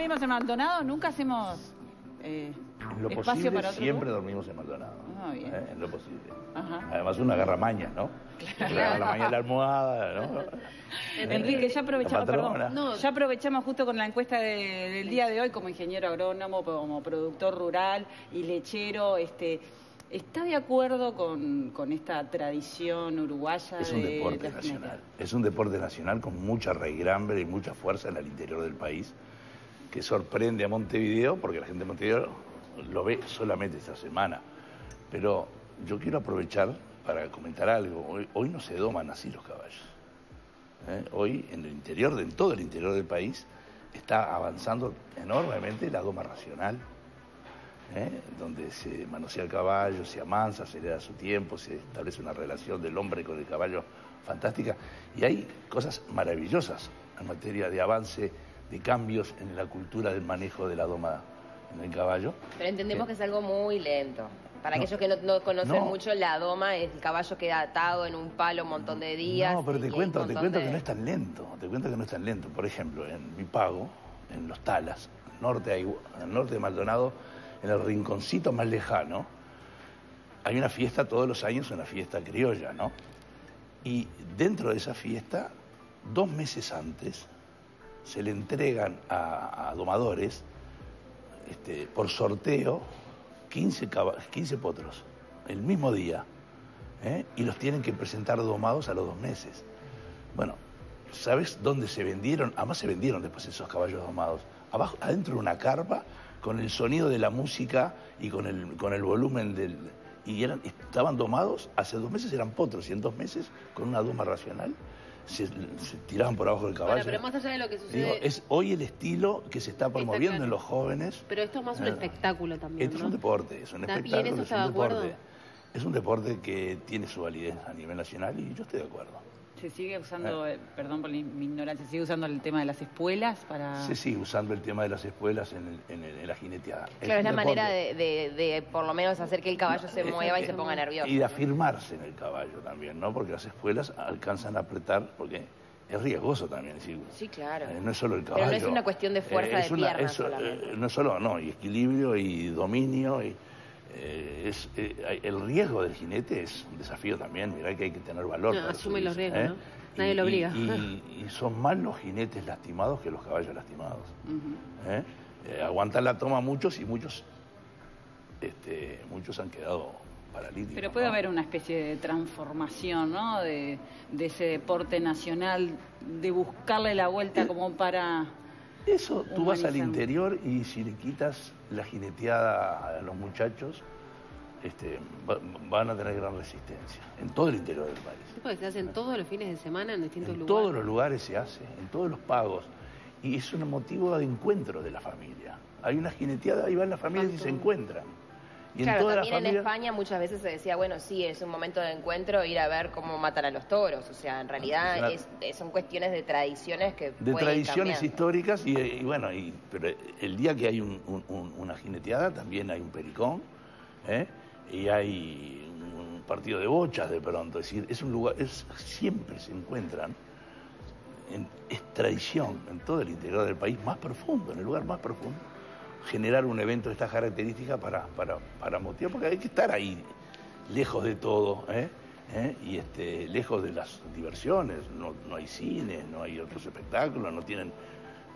Dormimos en Maldonado, nunca hacemos eh, En lo espacio posible, para otro siempre lugar. dormimos en Maldonado. Ah, bien. ¿eh? En lo posible. Ajá. Además, una agarra maña, ¿no? La maña de la almohada, ¿no? Enrique, ya aprovechamos, perdón, no, ya aprovechamos justo con la encuesta de- del día de hoy como ingeniero agrónomo, como productor rural y lechero, este, ¿está de acuerdo con, con esta tradición uruguaya Es un de deporte nacional. Es un deporte nacional con mucha raigrambre y mucha fuerza en el interior del país, que sorprende a Montevideo, porque la gente de Montevideo lo ve solamente esta semana. Pero yo quiero aprovechar para comentar algo. Hoy, no se doman así los caballos. ¿eh? Hoy en el interior, en todo el interior del país, está avanzando enormemente la doma racional. ¿eh? donde se manosea el caballo, se amansa, se le da su tiempo, se establece una relación del hombre con el caballo fantástica. Y hay cosas maravillosas en materia de avance, de cambios en la cultura del manejo de la doma en el caballo. Pero entendemos que es algo muy lento. Para No. aquellos que no, no conocen No. mucho, la doma, el caballo queda atado en un palo un montón de días. No, pero te cuento, te cuento de- que no es tan lento, te cuento que no es tan lento. Por ejemplo, en mi pago, en Los Talas, norte, al norte de Maldonado, en el rinconcito más lejano, hay una fiesta todos los años, una fiesta criolla, ¿no? Y dentro de esa fiesta, dos meses antes, se le entregan a, domadores, este, por sorteo, 15, caba- 15 potros, el mismo día, ¿eh? y los tienen que presentar domados a los dos meses. Bueno, ¿sabes dónde se vendieron? Además se vendieron después esos caballos domados. Abajo, adentro de una carpa, con el sonido de la música y con el, con el volumen del... Y eran, estaban domados, hace dos meses eran potros, y en dos meses, con una doma racional, se, se tiraban por abajo del caballo. Bueno, pero más allá de lo que sucede, Digo, es hoy el estilo que se está promoviendo en los jóvenes. pero esto es más un Ah. espectáculo también, Esto es ¿no? un deporte, es un espectáculo, ¿Eso es un deporte. Es un deporte que tiene su validez a nivel nacional y yo estoy de acuerdo. Se sigue usando, eh, perdón por mi ignorancia, se sigue usando el tema de las espuelas para... Se sigue usando el tema de las escuelas en, el- en el- en la jineteada. Claro, es la manera de, de- de por lo menos hacer que el caballo se mueva y es- se ponga nervioso. Y de afirmarse en el caballo también, ¿no? Porque las escuelas alcanzan a apretar, porque es riesgoso también. es decir, Sí, claro. eh, no es solo el Pero caballo. no es una cuestión de fuerza es de una- piernas es- solamente. eh, no es solo, no, y equilibrio y dominio. Y, eh, es, eh, el riesgo del jinete es un desafío también. Mirá que hay que tener valor. No, asume los riesgos, ¿no? Nadie lo obliga. Y, y- y son más los jinetes lastimados que los caballos lastimados. ¿eh? Eh, aguantan la toma muchos y muchos, este, muchos han quedado paralíticos. Pero puede ¿no? haber una especie de transformación, ¿no? De, de ese deporte nacional, de buscarle la vuelta como para... Eso, tú vas al interior y si le quitas la jineteada a los muchachos, este, va- van a tener gran resistencia en todo el interior del país. Sí, porque se hacen todos los fines de semana en distintos En lugares. todos los lugares se hace, en todos los pagos. Y es un motivo de encuentro de la familia. Hay una jineteada, ahí van las familias y se encuentran. Y claro, en también en. España muchas veces se decía, bueno, sí, es un momento de encuentro ir a ver cómo matan a los toros. O sea, en realidad Claro. es- es- son cuestiones de tradiciones que de tradiciones cambiando. históricas y, y bueno, y, pero el día que hay un- un- un- una jineteada también hay un pericón ¿eh? y hay un partido de bochas de pronto, es decir, es un lugar, es, siempre se encuentran, en- es tradición en todo el interior del país más profundo, en el lugar más profundo, generar un evento de estas características para, para, para motivar, porque hay que estar ahí, lejos de todo, ¿eh? ¿Eh? y este, lejos de las diversiones, no, no hay cine, no hay otros espectáculos, no tienen,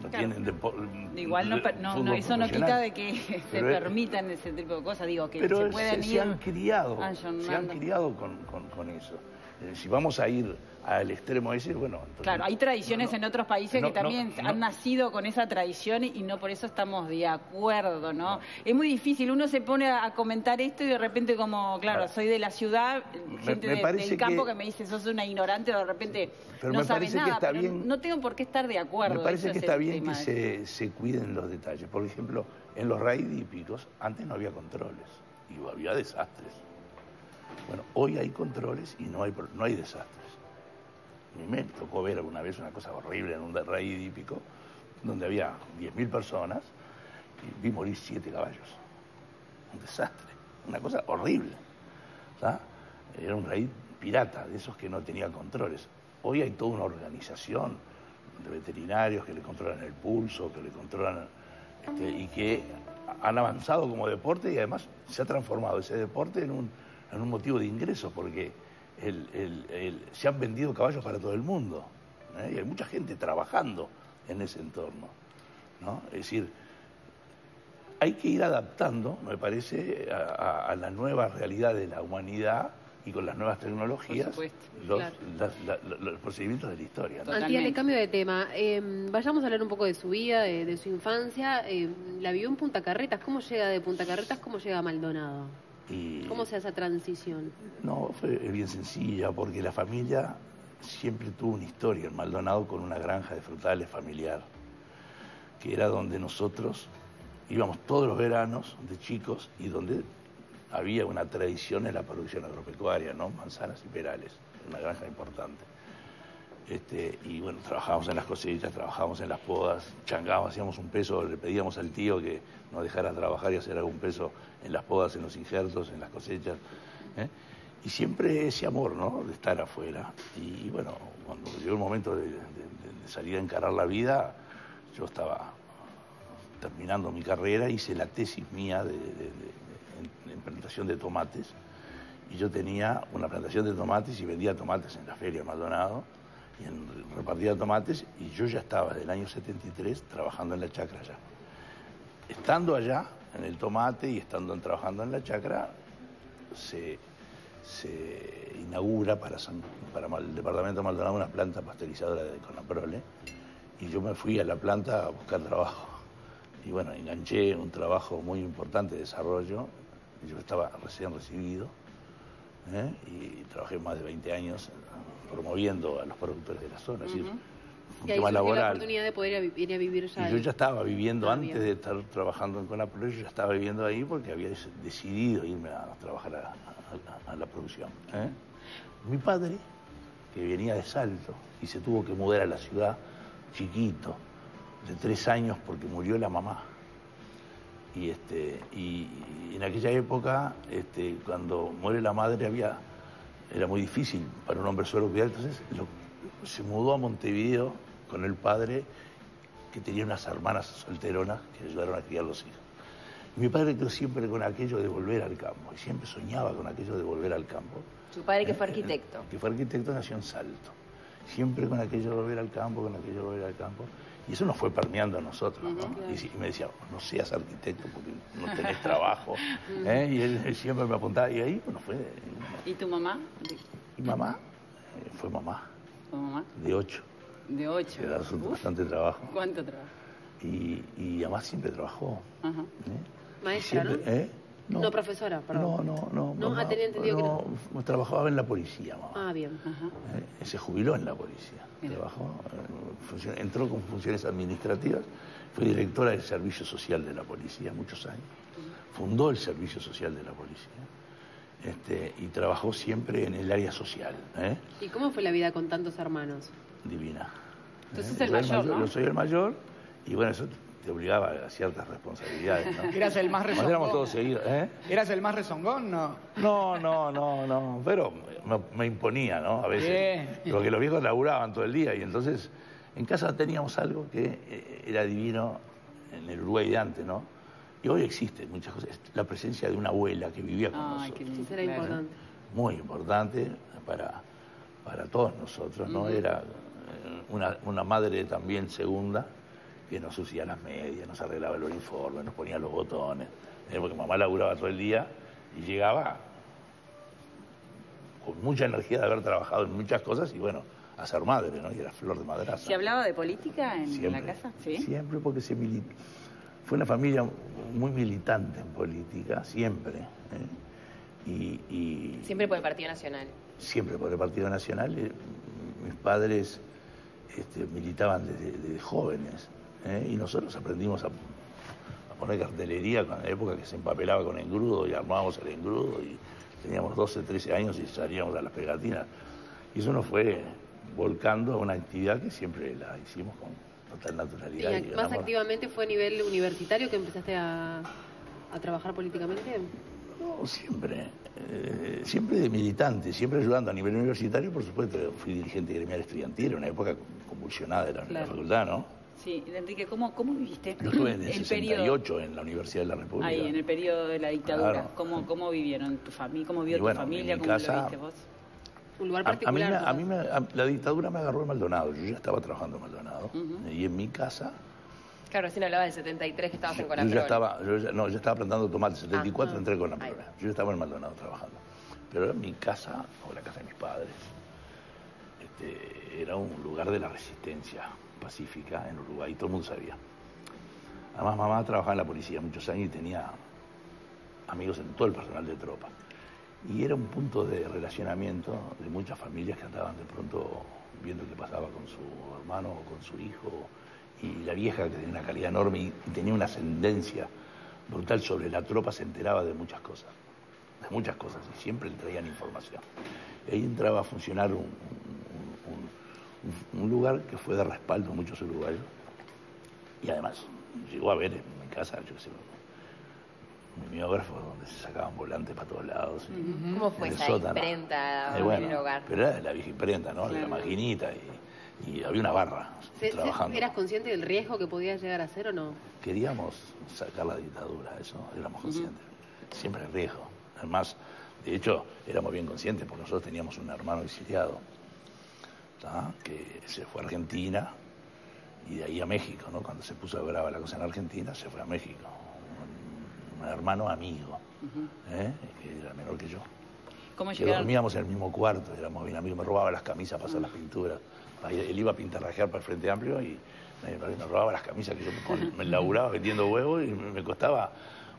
no Claro. tienen Igual no, no, no, eso no quita de que se Pero es- permitan ese tipo de cosas, digo, que Pero se se, pueden se ir... han criado, se han criado con, con- con eso. Eh, si vamos a ir al extremo ese, bueno... entonces- Claro, hay tradiciones no, no. en otros países No, que también han nacido con esa tradición y no por eso estamos de acuerdo, ¿no? Es muy difícil, uno se pone a, comentar esto y de repente como, claro, soy de la ciudad, gente me de- del campo que- que... me dice, sos una ignorante, o de repente Pero no sabes nada, está pero bien- no tengo por qué estar de acuerdo. Me parece que es está bien que de- se, se cuiden los detalles. Por ejemplo, en los raids hípicos antes no había controles y había desastres. Bueno, hoy hay controles y no hay, no hay desastres. A mí me tocó ver alguna vez una cosa horrible en un raid hípico donde había 10.000 personas y vi morir siete caballos. Un desastre, una cosa horrible. Era un raid pirata, de esos que no tenía controles. Hoy hay toda una organización de veterinarios que le controlan el pulso, que le controlan este, y que han avanzado como deporte y además se ha transformado ese deporte en un, en un motivo de ingreso porque el- el- el- se han vendido caballos para todo el mundo ¿eh? y hay mucha gente trabajando en ese entorno. ¿no? Es decir, hay que ir adaptando, me parece, a, a- a la nueva realidad de la humanidad y con las nuevas tecnologías supuesto, los, claro. las- la- la- los procedimientos de la historia. ¿no? Antía, le cambio de tema. Eh, vayamos a hablar un poco de su vida, de, de su infancia. Eh, la vivió en Punta Carretas. ¿Cómo llega de Punta Carretas? ¿Cómo llega a Maldonado? Y- ¿Cómo se hace esa transición? No, fue bien sencilla, porque la familia siempre tuvo una historia en Maldonado con una granja de frutales familiar, que era donde nosotros íbamos todos los veranos de chicos y donde había una tradición en la producción agropecuaria, ¿no? Manzanas y perales, una granja importante. Este, y bueno, trabajábamos en las cosechas, trabajábamos en las podas, changábamos, hacíamos un peso, le pedíamos al tío que nos dejara trabajar y hacer algún peso en las podas, en los injertos, en las cosechas. ¿eh? Y siempre ese amor, ¿no? De estar afuera. Y bueno, cuando llegó el momento de, salir a encarar la vida, yo estaba terminando mi carrera, hice la tesis mía de, de- plantación de tomates. Y yo tenía una plantación de tomates y vendía tomates en la feria Maldonado. Y repartía tomates y yo ya estaba desde el año 73 trabajando en la chacra allá. Estando allá, en el tomate y estando trabajando en la chacra, se, inaugura para, San- para el departamento de Maldonado una planta pasteurizadora de Conaprole y yo me fui a la planta a buscar trabajo. Y bueno, enganché un trabajo muy importante de desarrollo. Yo estaba recién recibido ¿eh? y trabajé más de 20 años promoviendo a los productores de la zona. Es decir, un Y ahí tema la laboral. oportunidad de poder ir a vi- ir a vivir ya. Y yo ahí. ya estaba viviendo, Ah, antes bien. de estar trabajando en Conapro, yo ya estaba viviendo ahí porque había decidido irme a trabajar a, a- a la producción. ¿eh? Mi padre, que venía de Salto y se tuvo que mudar a la ciudad chiquito, de tres años porque murió la mamá. Y, este, y, y en aquella época, este, cuando muere la madre, había, era muy difícil para un hombre solo cuidar, entonces lo- se mudó a Montevideo con el padre que tenía unas hermanas solteronas que ayudaron a criar los hijos. Y mi padre quedó siempre con aquello de volver al campo, y siempre soñaba con aquello de volver al campo. Su padre que fue Eh, arquitecto. Que fue arquitecto nació en Salto. Siempre con aquello de volver al campo, con aquello de volver al campo. Y eso nos fue permeando a nosotros, ¿no? y, me decía, no seas arquitecto porque no tenés trabajo. ¿eh? Y él, él siempre me apuntaba. Y ahí, bueno, fue... ¿Y tu mamá? ¿De, Y mamá, eh, fue mamá, tu mamá? de ocho, De ocho. que era bastante- Uf, bastante trabajo. ¿Cuánto trabajo? Y, y además siempre trabajó. Ajá. ¿eh? Maestra, Siempre- ¿no? No, profesora, perdón. No, no, no. No, mamá, ah, tenía entendido que no, Trabajaba en la policía, mamá. Ah, bien. Ajá. Eh, se jubiló en la policía. Trabajó, eh, entró con funciones administrativas, fue directora del Servicio Social de la Policía muchos años. Fundó el Servicio Social de la Policía. Este, y trabajó siempre en el área social. ¿eh? ¿Y cómo fue la vida con tantos hermanos? Divina. Entonces ¿eh? el Yo mayor, ¿no? Yo soy el mayor y bueno, eso te obligaba a ciertas responsabilidades. ¿no? Eras el más rezongón. éramos todos seguidos. ¿eh? ¿Eras el más rezongón? No. No, no, no, no, pero me, me imponía, ¿no? A veces. Porque los viejos laburaban todo el día y entonces en casa teníamos algo que eh, era divino en el Uruguay de antes, ¿no? Y hoy existe muchas cosas. La presencia de una abuela que vivía con Ay, nosotros. lindo. Eso era claro. importante. Muy importante para, para todos nosotros, ¿no? Era eh, una, una madre también segunda que nos usía las medias, nos arreglaba el uniforme, nos ponía los botones. eh, Porque mamá laburaba todo el día y llegaba con mucha energía de haber trabajado en muchas cosas y bueno, a ser madre, ¿no? Y era flor de madraza. ¿Se hablaba de política en Siempre, la casa? Sí. Siempre porque se mili- fue una familia muy militante en política, siempre. ¿eh? Y, y Siempre por el Partido Nacional. siempre por el Partido Nacional. eh, Mis padres este, militaban desde, desde jóvenes ¿eh? y nosotros aprendimos a, a poner cartelería con la época que se empapelaba con engrudo y armábamos el engrudo y teníamos 12, 13 años y salíamos a las pegatinas. Y eso nos fue volcando a una actividad que siempre la hicimos con total ¿Y naturalidad. y más activamente fue a nivel universitario que empezaste a, a trabajar políticamente? No, siempre. eh, siempre de militante, siempre ayudando a nivel universitario, por supuesto. Fui dirigente gremial estudiantil en una época convulsionada de la, facultad, ¿no? Sí, Enrique, ¿cómo, cómo viviste Yo estuve en el, el 68 en la Universidad de la República. Ahí, en el periodo de la dictadura. Claro. ¿Cómo, ¿Cómo vivieron tu familia? ¿Cómo bueno, tu familia? en mi ¿Cómo casa- lo viste vos? Un lugar A, a mí, particular. me- a quizás. mí me- a- la dictadura me agarró en Maldonado. Yo ya estaba trabajando en Maldonado. Y en mi casa Claro, recién hablaba del 73 que estabas en Yo Conaprol. ya estaba, yo ya- no, yo estaba plantando tomate, 74 Ah, entré con primera. Yo ya estaba en Maldonado trabajando. Pero en mi casa, o la casa de mis padres, este, era un lugar de la resistencia pacífica en Uruguay, todo el mundo sabía. Además, mamá trabajaba en la policía muchos años y tenía amigos en todo el personal de tropa. Y era un punto de relacionamiento de muchas familias que andaban de pronto viendo qué pasaba con su hermano o con su hijo. Y la vieja, que tenía una calidad enorme y, y tenía una ascendencia brutal sobre la tropa, se enteraba de muchas cosas. De muchas cosas. Y siempre le traían información. Y ahí entraba a funcionar un, un- lugar que fue de respaldo a muchos uruguayos. Y además, llegó a ver en mi casa, yo qué sé, un mimeógrafo donde se sacaban volantes para todos lados. ¿Cómo fue esa sótano. imprenta Eh, en bueno, el hogar? Pero era la vieja imprenta, ¿no? De la Claro. maquinita y, y había una barra ¿Se- se- trabajando. ¿Eras consciente del riesgo que podías llegar a ser o no? Queríamos sacar la dictadura, eso éramos conscientes. Siempre el riesgo. Además, de hecho, éramos bien conscientes porque nosotros teníamos un hermano exiliado ¿tá? que se fue a Argentina y de ahí a México, ¿no? Cuando se puso brava la cosa en Argentina, se fue a México. Un, un hermano amigo, ¿eh? que era menor que yo. ¿Cómo Que llegaron? dormíamos en el mismo cuarto, éramos bien amigos, me robaba las camisas para hacer las pinturas. Ahí él iba a pintarrajear para el Frente Amplio y me robaba las camisas que yo me, laburaba vendiendo huevos y me, costaba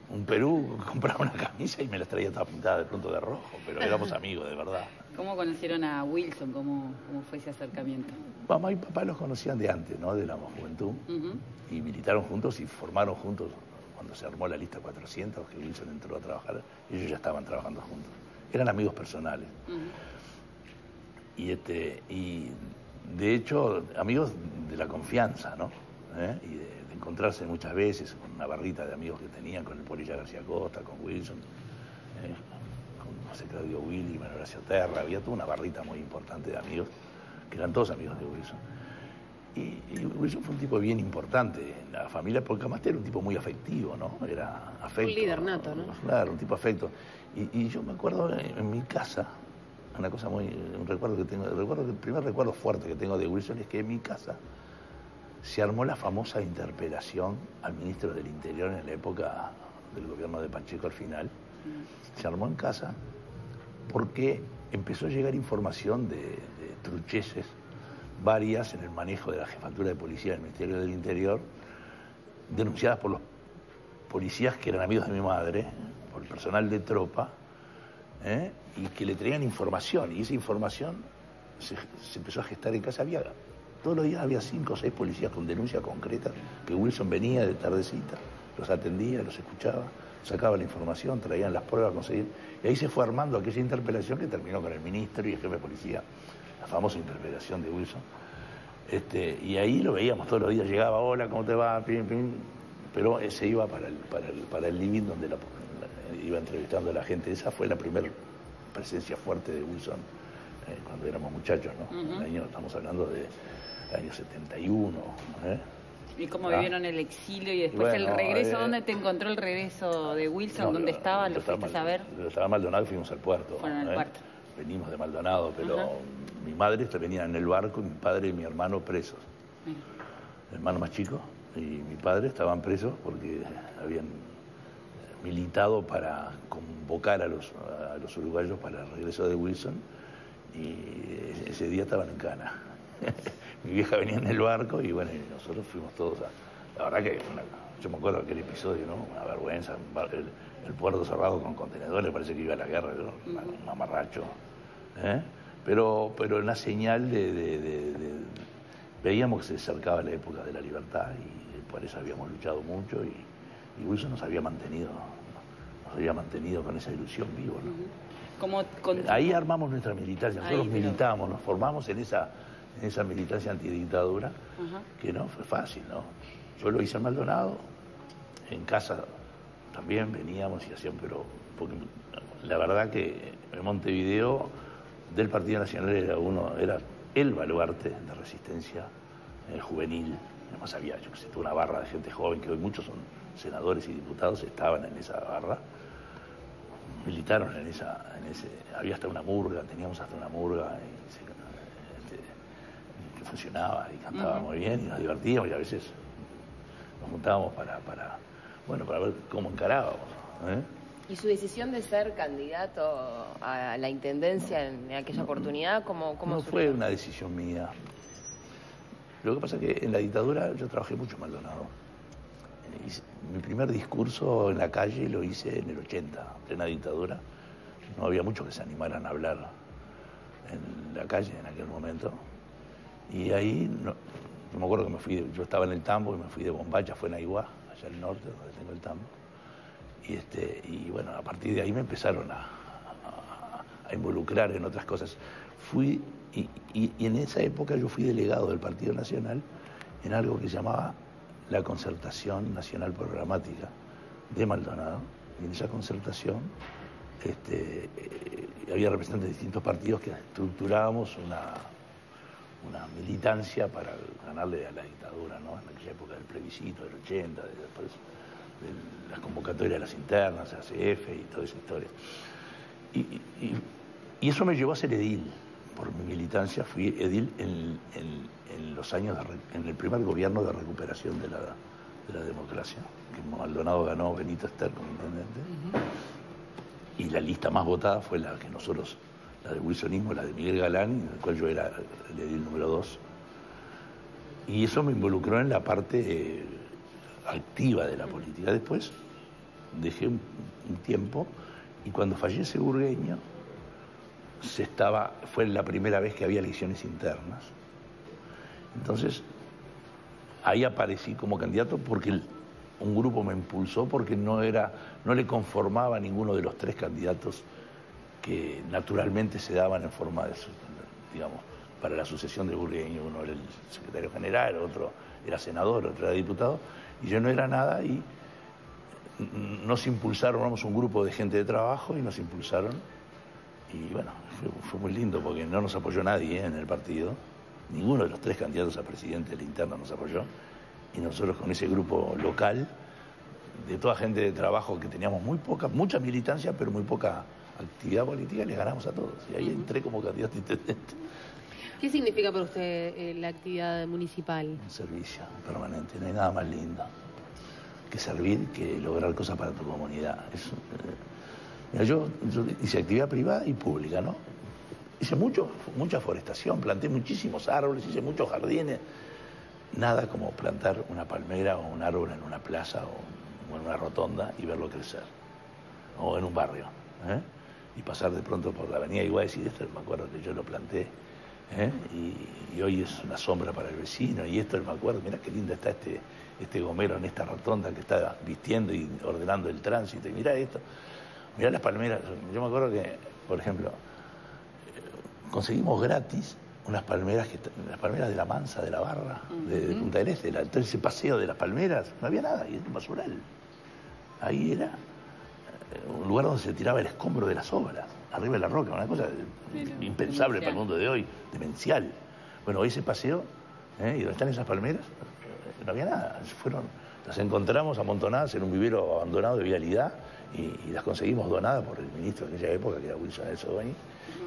un Perú comprar una camisa y me las traía todas pintadas de pronto de rojo, pero éramos amigos, de verdad. ¿Cómo conocieron a Wilson? ¿Cómo, cómo fue ese acercamiento? Mamá y papá los conocían de antes, ¿no? De la juventud. Y militaron juntos y formaron juntos cuando se armó la lista 400, que Wilson entró a trabajar, ellos ya estaban trabajando juntos. Eran amigos personales. Y, este, y de hecho, amigos de la confianza, ¿no? ¿Eh? Y de, de encontrarse muchas veces con una barrita de amigos que tenían, con el Polilla García Costa, con Wilson, ¿eh? José Claudio Willy, Manuel Horacio Terra, había toda una barrita muy importante de amigos, que eran todos amigos de Wilson. Y, y Wilson fue un tipo bien importante en la familia, porque además era un tipo muy afectivo, ¿no? Era afecto. líder nato, ¿no? Claro, un tipo afecto. Y, y yo me acuerdo en, en mi casa, una cosa muy, un recuerdo que tengo, recuerdo el primer recuerdo fuerte que tengo de Wilson es que en mi casa se armó la famosa interpelación al ministro del Interior en la época del gobierno de Pacheco al final. Se armó en casa porque empezó a llegar información de, de trucheces varias en el manejo de la jefatura de policía del Ministerio del Interior, denunciadas por los policías que eran amigos de mi madre, por el personal de tropa, ¿eh? y que le traían información. Y esa información se, empezó a gestar en casa. Había, todos los días había cinco o seis policías con denuncias concretas, que Wilson venía de tardecita, los atendía, los escuchaba, sacaba la información, traían las pruebas, conseguir. Y ahí se fue armando aquella interpelación que terminó con el ministro y el jefe de policía, la famosa interpelación de Wilson. Este, y ahí lo veíamos todos los días, llegaba, hola, ¿cómo te va? Pim, pim. Pero se iba para el, para el, para el living donde la- iba entrevistando a la gente. Esa fue la primera presencia fuerte de Wilson eh, cuando éramos muchachos, ¿no? El año, estamos hablando de año 71, ¿eh? ¿Y cómo Ah. vivieron el exilio y después Bueno, el regreso? eh, ¿Dónde te encontró el regreso de Wilson? No, ¿Dónde yo- estaba? ¿Lo fuiste a Yo estaba en Maldonado y fuimos al puerto. Fueron al ¿eh? puerto. Venimos de Maldonado, pero mi madre venía en el barco y mi padre y mi hermano presos. Mi hermano más chico y mi padre estaban presos porque habían militado para convocar a los, a los uruguayos para el regreso de Wilson y ese día estaban en Cana. Mi vieja venía en el barco y bueno, y nosotros fuimos todos a... La verdad que una- yo me acuerdo de aquel episodio, ¿no? Una vergüenza, el, el puerto cerrado con contenedores, parece que iba a la guerra, ¿no? un mamarracho. ¿eh? Pero, pero una señal de, de- de- de- Veíamos que se acercaba la época de la libertad y por eso habíamos luchado mucho y, y Wilson nos había mantenido, nos había mantenido con esa ilusión vivo, ¿no? ¿Cómo con- Ahí armamos nuestra militancia, nosotros Ahí, pero- militamos, nos formamos en esa, esa militancia antidictadura, que no fue fácil, ¿no? Yo lo hice en Maldonado, en casa también veníamos y hacían, pero porque la verdad que en Montevideo del Partido Nacional era uno, era el baluarte de resistencia eh, juvenil Además había, yo que sé, una barra de gente joven, que hoy muchos son senadores y diputados, estaban en esa barra, militaron en esa, en ese, había hasta una murga, teníamos hasta una murga y se- que funcionaba y cantaba muy bien y nos divertíamos y a veces nos juntábamos para, para bueno, para ver cómo encarábamos. ¿eh? ¿Y su decisión de ser candidato a la intendencia en aquella oportunidad, cómo, cómo no fue una decisión mía. Lo que pasa es que en la dictadura yo trabajé mucho en Maldonado. Eh, mi primer discurso en la calle lo hice en el 80, en plena dictadura. No había muchos que se animaran a hablar en la calle en aquel momento. Y ahí, no- yo me acuerdo que me fui, yo estaba en el tambo y me fui de Bombacha, fue en Aiguá, allá al norte, donde tengo el tambo. Y, este, y bueno, a partir de ahí me empezaron a, a- a involucrar en otras cosas. Fui, y, y- y en esa época yo fui delegado del Partido Nacional en algo que se llamaba la Concertación Nacional Programática de Maldonado. Y en esa concertación este, eh, había representantes de distintos partidos que estructurábamos una, una militancia para ganarle a la dictadura, ¿no? En aquella época del plebiscito, del 80, de, después de las convocatorias de las internas, ACF y toda esa historia. Y, y- y eso me llevó a ser edil. Por mi militancia fui edil en, en- en los años, de en el primer gobierno de recuperación de la, de la democracia, que Maldonado ganó Benito Ester como intendente. Y la lista más votada fue la que nosotros, la de Wilsonismo, la de Miguel Galán, en la cual yo era el edil número dos. Y eso me involucró en la parte eh, activa de la política. Después dejé un, tiempo y cuando fallece Burgueño, se estaba, fue la primera vez que había elecciones internas. Entonces, ahí aparecí como candidato porque el- un grupo me impulsó porque no era, no le conformaba a ninguno de los tres candidatos que naturalmente se daban en forma de, digamos, para la sucesión de Burgueño. Uno era el secretario general, otro era senador, otro era diputado, y yo no era nada y nos impulsaron, un grupo de gente de trabajo y nos impulsaron y bueno, fue, muy lindo porque no nos apoyó nadie ¿eh? en el partido. Ninguno de los tres candidatos a presidente de la interna nos apoyó. Y nosotros con ese grupo local, de toda gente de trabajo que teníamos muy poca, mucha militancia, pero muy poca actividad política, les ganamos a todos. Y ahí entré como candidato intendente. ¿Qué significa para usted eh, la actividad municipal? Un servicio permanente, no hay nada más lindo que servir, que lograr cosas para tu comunidad. Es, eh, mira, yo, yo hice actividad privada y pública, ¿no? Hice mucho, mucha forestación, planté muchísimos árboles, hice muchos jardines. Nada como plantar una palmera o un árbol en una plaza o, o en una rotonda y verlo crecer. O en un barrio. ¿eh? Y pasar de pronto por la avenida Iguá y decir, esto me acuerdo que yo lo planté. ¿eh? Y, y hoy es una sombra para el vecino. Y esto me acuerdo, mira qué lindo está este, este gomero en esta rotonda que está vistiendo y ordenando el tránsito. Y mira esto. Mirá las palmeras. Yo me acuerdo que, por ejemplo, eh, conseguimos gratis unas palmeras, que, las palmeras de la Mansa, de la Barra, de, de Punta del Este. la- entonces ese paseo de las palmeras, no había nada, y era un basural. Ahí era un lugar donde se tiraba el escombro de las obras, arriba de la roca, una cosa impensable para el mundo de hoy, demencial. Bueno, hoy ese paseo, ¿eh? y donde están esas palmeras, eh, no había nada. Fueron, las encontramos amontonadas en un vivero abandonado de vialidad y, y las conseguimos donadas por el ministro de aquella época, que era Wilson El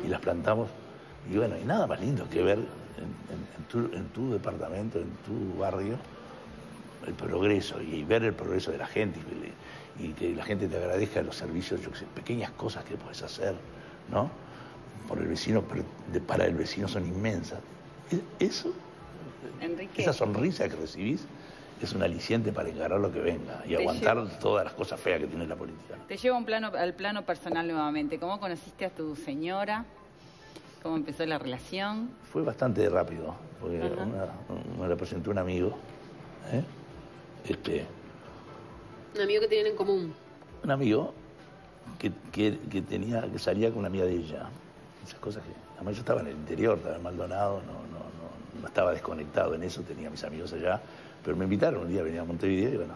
y las plantamos. Y bueno, hay nada más lindo que ver en, en- en tu, en tu departamento, en tu barrio, el progreso y ver el progreso de la gente y, que la gente te agradezca los servicios, yo sé, pequeñas cosas que puedes hacer, ¿no? Por el vecino, pero de- para el vecino son inmensas. Eso, Enrique. esa sonrisa que recibís es un aliciente para encarar lo que venga y Te aguantar llevo- todas las cosas feas que tiene la política. Te llevo a un plano, al plano personal nuevamente. ¿Cómo conociste a tu señora? ¿Cómo empezó la relación? Fue bastante rápido, porque una- me la presentó un amigo, ¿eh? este, Un amigo que tienen en común. un amigo que, que- que tenía, que salía con una amiga de ella. Esas cosas que. Además yo estaba en el interior, estaba en Maldonado, no, no, no, no estaba desconectado en eso, tenía mis amigos allá. Pero me invitaron un día, venía a Montevideo y bueno.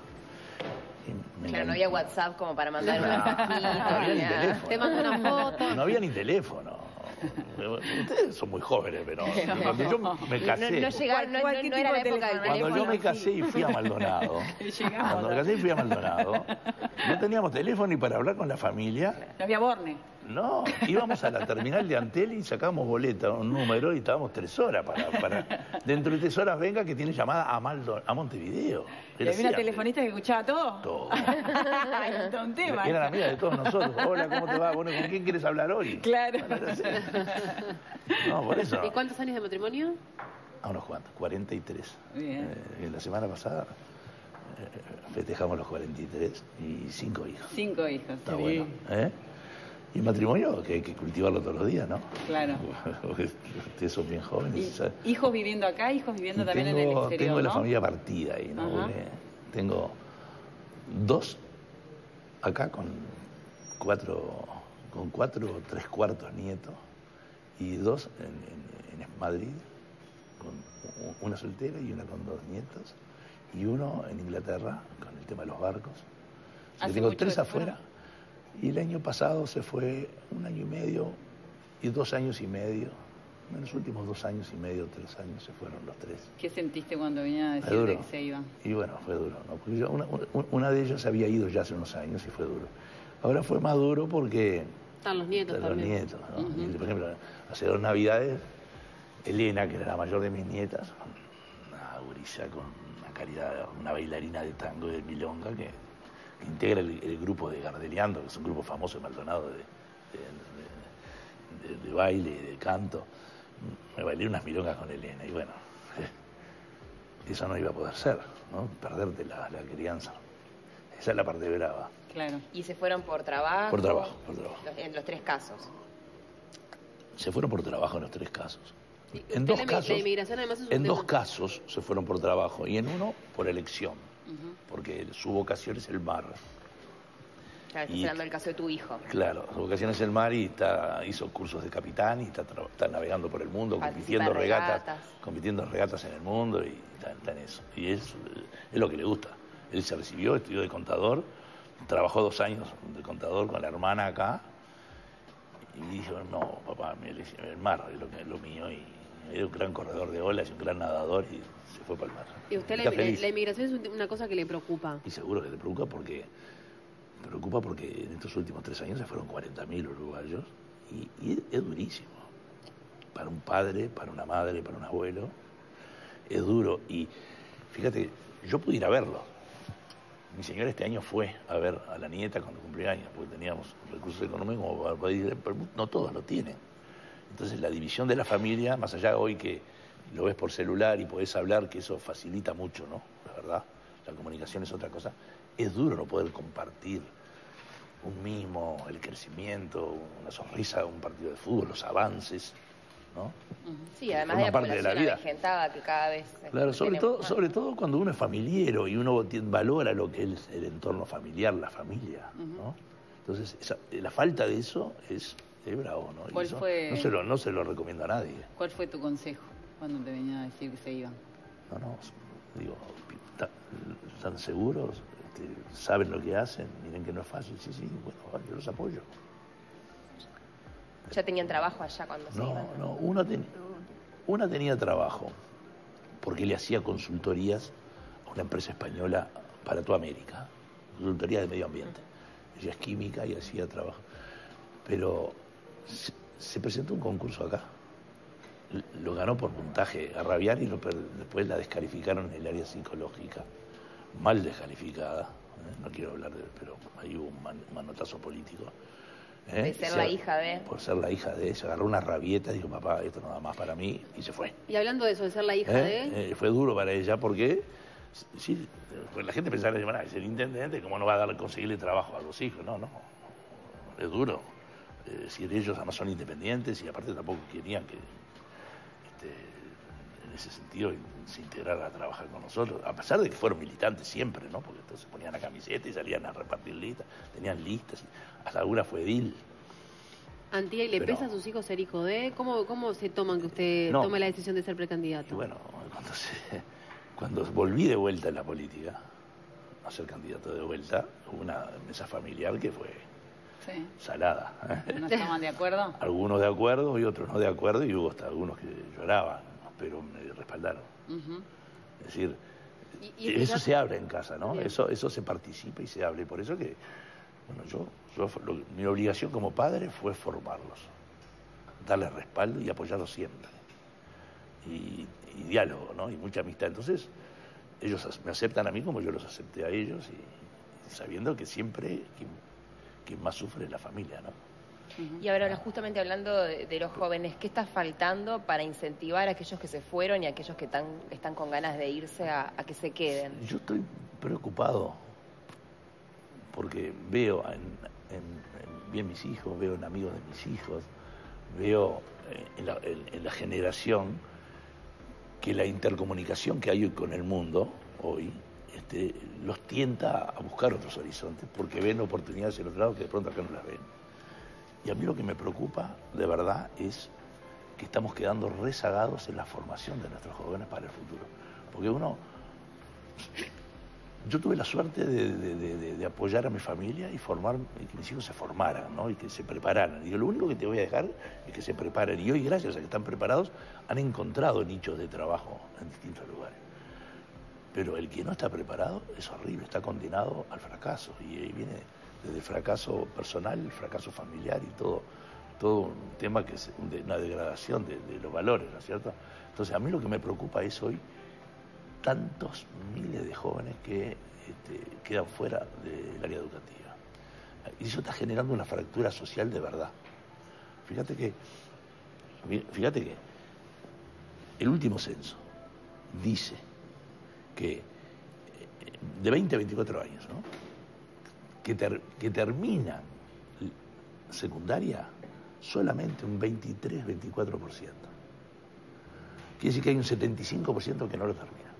y Claro, no había WhatsApp como para mandar No, una no había ni teléfono. Te mando una foto. No había ni teléfono. Ustedes son muy jóvenes, pero cuando yo me casé... no llegaron, no, no- Cualquier no era la tipo de época del teléfono. Cuando yo teléfono. me casé y fui a Maldonado, cuando me casé y fui a Maldonado, no teníamos teléfono ni para hablar con la familia. No había borne. No, íbamos a la terminal de Antel y sacábamos boleta, un número, y estábamos tres horas para, para... Dentro de tres horas venga que tiene llamada a, Maldo, a Montevideo. Y Era había una telefonista que escuchaba todo. Todo. Era un tema. Era la amiga de todos nosotros. Hola, ¿cómo te va? Bueno, ¿con quién quieres hablar hoy? Claro. No, por eso. ¿Y cuántos años de matrimonio? A unos cuantos, 43. Bien. Eh, la semana pasada eh, festejamos los 43 y cinco hijos. Cinco hijos. Está bueno. ¿eh? Y el matrimonio que hay que cultivarlo todos los días, ¿no? Claro. Ustedes son bien jóvenes. Hijos viviendo acá, hijos viviendo también en el exterior, tengo la familia partida ahí, ¿no? Porque tengo dos acá con cuatro, con cuatro o tres cuartos nietos y dos en, en- en Madrid, con una soltera y una con dos nietos y uno en Inglaterra con el tema de los barcos. O sea, ¿Hace tengo tres afuera y el año pasado se fue un año y medio y dos años y medio. En los últimos dos años y medio, tres años se fueron los tres. ¿Qué sentiste cuando venía a decirte que se iban? Y bueno, fue duro, ¿no? Porque yo- una, una- de ellas había ido ya hace unos años y fue duro. Ahora fue más duro porque Están los nietos los también. nietos, ¿no? Y, por ejemplo, hace dos navidades, Elena, que era la mayor de mis nietas, una gurisa con una calidad, una bailarina de tango y de milonga que, que integra el, el grupo de Gardeliando, que es un grupo famoso en Maldonado de, de- de- de- de baile y de canto. Me bailé unas milongas con Elena y bueno, eso no iba a poder ser, ¿no? Perderte la, la crianza. Esa es la parte brava. Claro. Y se fueron por trabajo. Por trabajo, por trabajo. Los- En los tres casos. Se fueron por trabajo en los tres casos. En dos casos, la inmigración además es un en tema. dos casos se fueron por trabajo y en uno por elección, porque su vocación es el mar. Claro, estás Y- hablando del caso de tu hijo. Claro, su vocación es el mar y está, hizo cursos de capitán y está, está navegando por el mundo, Participa compitiendo en regatas, regatas. compitiendo en regatas en el mundo y está, está en eso. Y es, es lo que le gusta. Él se recibió, estudió de contador, trabajó dos años de contador con la hermana acá y dijo, no, papá, el mar es lo, que, es lo mío y era un gran corredor de olas y un gran nadador y se fue para el mar. Y usted la, la inmigración es un- una cosa que le preocupa. Y seguro que te preocupa porque preocupa porque en estos últimos tres años se fueron 40.000 uruguayos y, y es, durísimo. Para un padre, para una madre, para un abuelo, es duro. Y fíjate, yo pude ir a verlo. Mi señora este año fue a ver a la nieta cuando cumplió años, porque teníamos recursos económicos como para ir, pero no todos lo tienen. Entonces la división de la familia, más allá de hoy que lo ves por celular y podés hablar, que eso facilita mucho, ¿no? La verdad, la comunicación es otra cosa. Es duro no poder compartir un mimo, el crecimiento, una sonrisa, un partido de fútbol, los avances, ¿no? Sí, además de la parte de la vida. que cada vez. Claro, sobre todo, más. sobre todo cuando uno es familiero y uno valora lo que es el entorno familiar, la familia, ¿no? Entonces, esa- la falta de eso es, es bravo, ¿no? ¿Cuál fue- no, se lo, no se lo recomiendo a nadie. ¿Cuál fue tu consejo cuando te venía a decir que se iban? No, no, digo, ¿están seguros? Este, ¿Saben lo que hacen? Miren que no es fácil. Sí, sí, bueno, yo los apoyo. Ya tenían trabajo allá cuando se No, iban. no, una, ten- una tenía trabajo porque le hacía consultorías a una empresa española para toda América, consultoría de medio ambiente. Ella es química y hacía trabajo. Pero se, se presentó un concurso acá. Lo ganó por puntaje a rabiar y lo después la descalificaron en el área psicológica. Mal descalificada. ¿eh? No quiero hablar de... pero ahí hubo un man- manotazo político. ¿eh? De ser Se- la hija de. por ser la hija de ella, agarró una rabieta y dijo, papá, esto no da más para mí, y se fue. Y hablando de eso, de ser la hija ¿Eh? de... Eh, fue duro para ella porque, sí, pues la gente pensaba, "Bueno, es el intendente, ¿cómo no va a dar, conseguirle trabajo a los hijos? No, no, es duro. Es decir, ellos además son independientes y aparte tampoco querían que, este, en ese sentido, se integrara a trabajar con nosotros, a pesar de que fueron militantes siempre, ¿no? Porque entonces ponían la camiseta y salían a repartir listas, tenían listas, hasta alguna fue edil. Antía, ¿y le Pero- pesa a sus hijos ser hijo de? ¿Cómo, cómo se toman que usted No. tome la decisión de ser Y precandidato? bueno, cuando, se- cuando volví de vuelta en la política, a ser candidato de vuelta, hubo una mesa familiar que fue Sí. salada. ¿eh? ¿No estaban de acuerdo? Algunos de acuerdo y otros no de acuerdo, y hubo hasta algunos que lloraban, pero me respaldaron. Es decir, Y- y eso se abre en casa, ¿no? Bien. Eso, eso se participa y se habla. Y por eso que, bueno, yo, yo lo- mi obligación como padre fue formarlos, darles respaldo y apoyarlos siempre. Y, y diálogo, ¿no? Y mucha amistad. Entonces, ellos me aceptan a mí como yo los acepté a ellos, y, sabiendo que siempre quien, quien más sufre es la familia, ¿no? Y ahora, justamente hablando de, de los jóvenes, ¿qué está faltando para incentivar a aquellos que se fueron y a aquellos que están, están con ganas de irse a, a que se queden? Yo estoy preocupado porque veo en, en- en- vi en mis hijos, veo en amigos de mis hijos, veo eh, en la, en- en la generación que la intercomunicación que hay hoy con el mundo, hoy, este, los tienta a buscar otros horizontes porque ven oportunidades en otro lado que de pronto acá no las ven. Y a mí lo que me preocupa, de verdad, es que estamos quedando rezagados en la formación de nuestros jóvenes para el futuro. Porque uno, yo tuve la suerte de, de- apoyar a mi familia y formar, y que mis hijos se formaran, ¿no? Y que se prepararan. Y yo, lo único que te voy a dejar es que se preparen. Y hoy, gracias a que están preparados, han encontrado nichos de trabajo en distintos lugares. Pero el que no está preparado es horrible, está condenado al fracaso. Y ahí viene desde el fracaso personal, el fracaso familiar y todo, todo un tema que es una degradación de, de los valores, ¿no es cierto? Entonces, a mí lo que me preocupa es hoy tantos miles de jóvenes que este, quedan fuera del área educativa. Y eso está generando una fractura social de verdad. Fíjate que, fíjate que el último censo dice que eh, de 20 a 24 años, ¿no? que, que terminan secundaria solamente un 23-24%. Quiere decir que hay un 75% que no lo termina.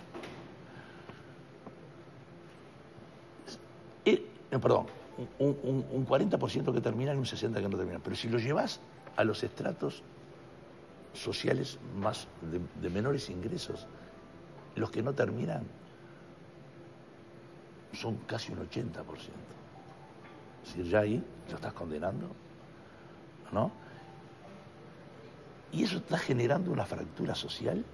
Eh, perdón, un, un- un 40% que terminan y un 60% que no terminan. Pero si lo llevas a los estratos sociales más de menores ingresos, los que no terminan son casi un 80%. Es decir, ya ahí lo estás condenando, ¿no? Y eso está generando una fractura social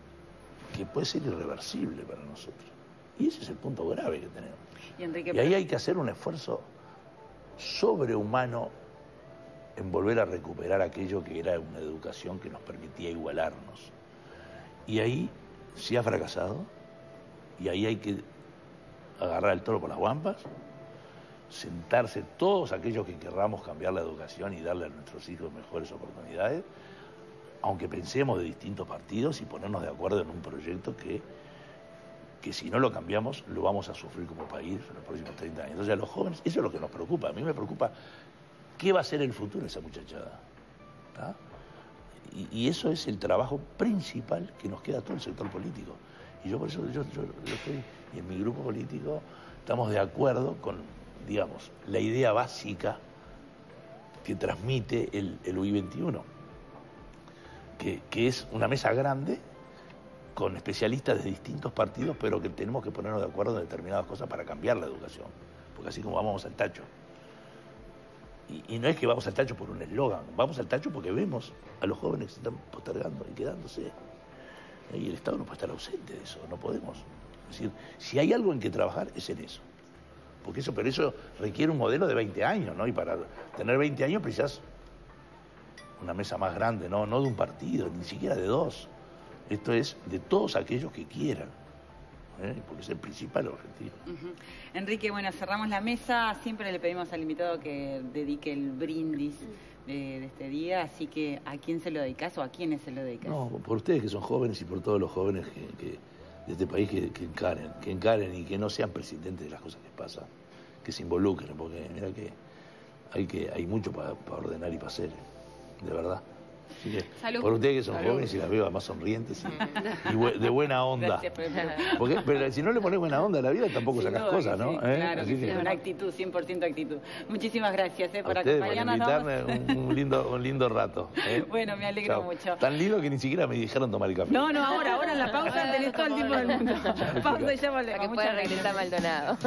que puede ser irreversible para nosotros. Y ese es el punto grave que tenemos. Y Enrique, Y ahí hay que hacer un esfuerzo sobrehumano en volver a recuperar aquello que era una educación que nos permitía igualarnos. Y ahí se ha fracasado, y ahí hay que agarrar el toro por las guampas, sentarse todos aquellos que querramos cambiar la educación y darle a nuestros hijos mejores oportunidades, aunque pensemos de distintos partidos y ponernos de acuerdo en un proyecto que, que si no lo cambiamos lo vamos a sufrir como país en los próximos 30 años. Entonces a los jóvenes, eso es lo que nos preocupa. A mí me preocupa qué va a ser el futuro de esa muchachada. ¿tá? Y, eso es el trabajo principal que nos queda a todo el sector político. Y yo por eso yo, yo- yo estoy, y en mi grupo político estamos de acuerdo con, digamos, la idea básica que transmite el, el UI21, que, que es una mesa grande con especialistas de distintos partidos, pero que tenemos que ponernos de acuerdo en determinadas cosas para cambiar la educación, porque así como vamos al tacho. Y, no es que vamos al tacho por un eslogan, vamos al tacho porque vemos a los jóvenes que se están postergando y quedándose. Y el Estado no puede estar ausente de eso, no podemos. Es decir, si hay algo en que trabajar es en eso. Porque eso, pero eso requiere un modelo de 20 años, ¿no? Y para tener 20 años precisas una mesa más grande, ¿no? No de un partido, ni siquiera de dos. Esto es de todos aquellos que quieran, ¿eh? porque es el principal objetivo. Enrique, bueno, cerramos la mesa. Siempre le pedimos al invitado que dedique el brindis de, de este día. Así que, ¿a quién se lo dedicas o a quiénes se lo dedicas? No, por ustedes que son jóvenes y por todos los jóvenes que, que- de este país que, que encaren, que encaren y que no sean presidentes de las cosas que pasan, que se involucren, porque mira que hay que hay mucho para ordenar y para hacer, de verdad. Así que, Salud. por ustedes que son Salud. jóvenes y las veo además sonrientes y, y de buena onda. Gracias por. Porque, pero si no le pones buena onda a la vida tampoco sacas duda cosas, ¿no? sí, ¿Eh? Claro, Así que sí, una actitud, 100% actitud. Muchísimas gracias eh, a por por acompañarnos. invitarme un, un lindo, un lindo rato. ¿eh? Bueno, me alegro Chao. mucho. Tan lindo que ni siquiera me dijeron tomar el café. No, no, ahora, ahora en la pausa tenés todo el tiempo del mundo. Pausa y ya volvemos. Para que Muchas pueda regresar Maldonado.